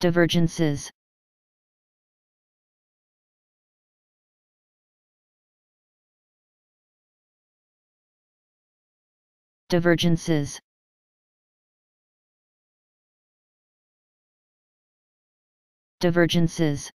Divergences. Divergences. Divergences.